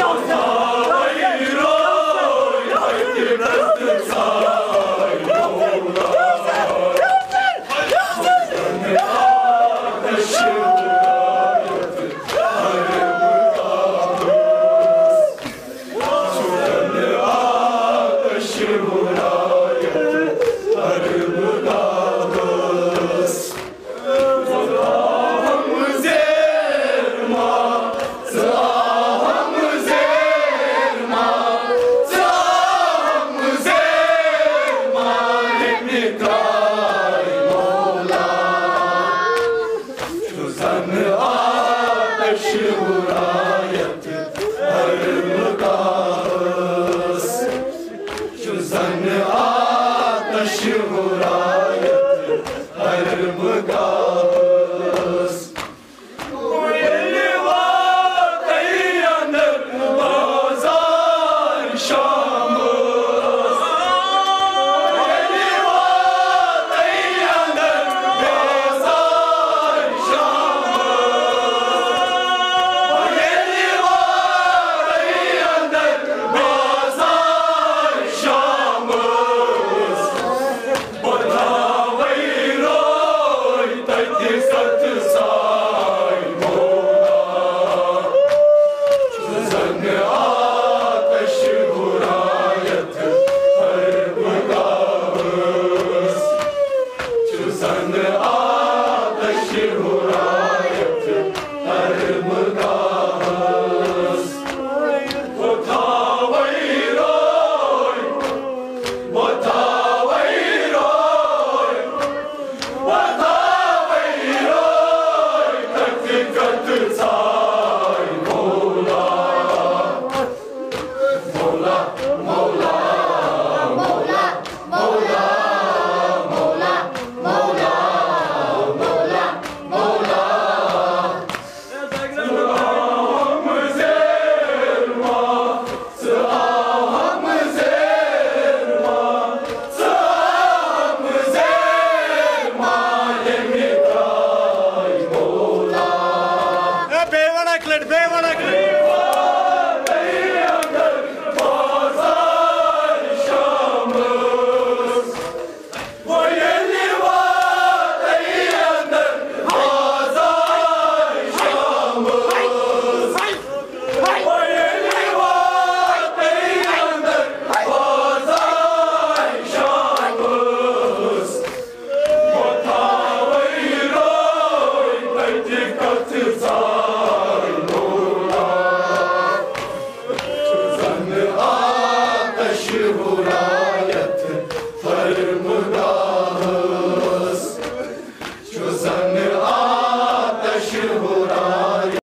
笑死了